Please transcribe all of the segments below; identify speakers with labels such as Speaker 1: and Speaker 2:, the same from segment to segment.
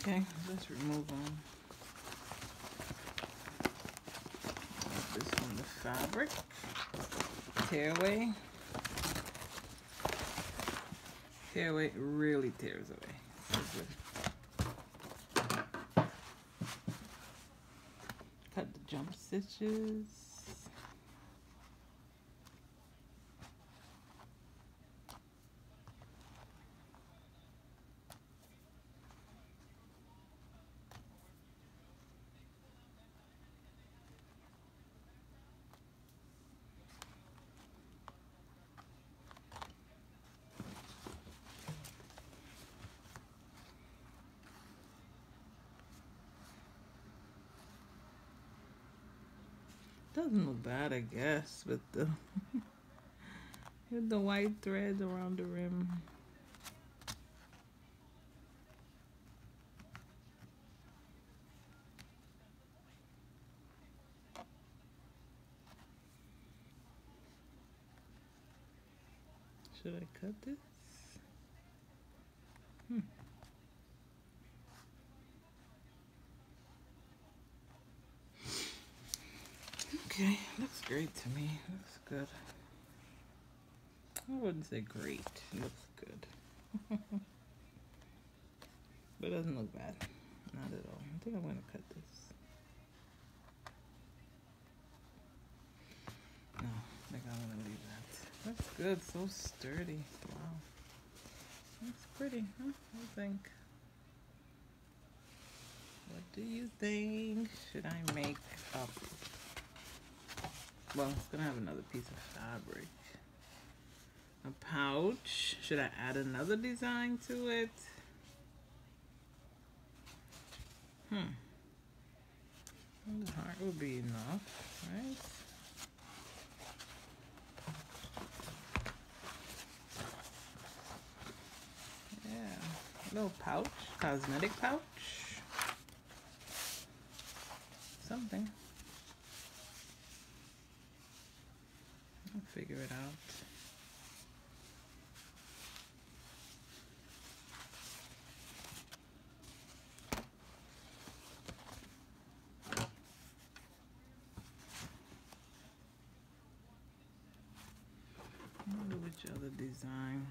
Speaker 1: Okay, let's remove them. This from the fabric. Tear away. Tear away really tears away. Cut the jump stitches. Doesn't look bad, I guess, with the with the white thread around the rim. Should I cut this? Hmm. Okay, looks great to me. Looks good. I wouldn't say great. looks good. but it doesn't look bad. Not at all. I think I'm going to cut this. No, I think I'm going to leave that. That's good. So sturdy. Wow. That's pretty, huh? I think. What do you think? Should I make up? Well, it's gonna have another piece of fabric. A pouch. Should I add another design to it? Hmm. The heart will be enough, right? Yeah. Little pouch. Cosmetic pouch. Something. Figure it out. which other design.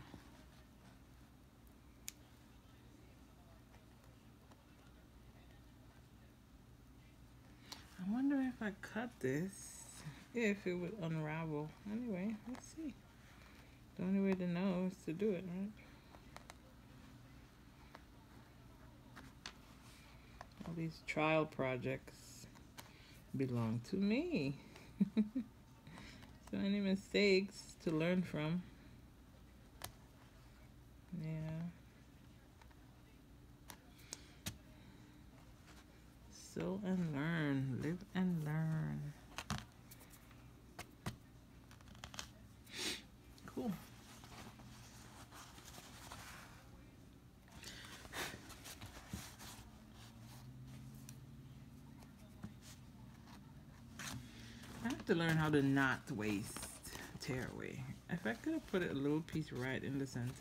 Speaker 1: I wonder if I cut this if it would unravel. Anyway, let's see. The only way to know is to do it, right? All these trial projects belong to me. so any mistakes to learn from. Yeah. So and learn. Live and learn. Cool. I have to learn how to not waste tear away. If I could have put a little piece right in the center,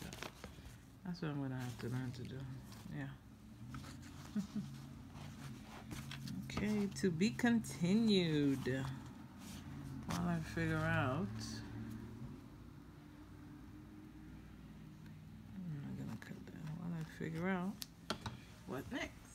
Speaker 1: that's what I'm gonna have to learn to do. Yeah. okay, to be continued while I figure out while i figure out what next.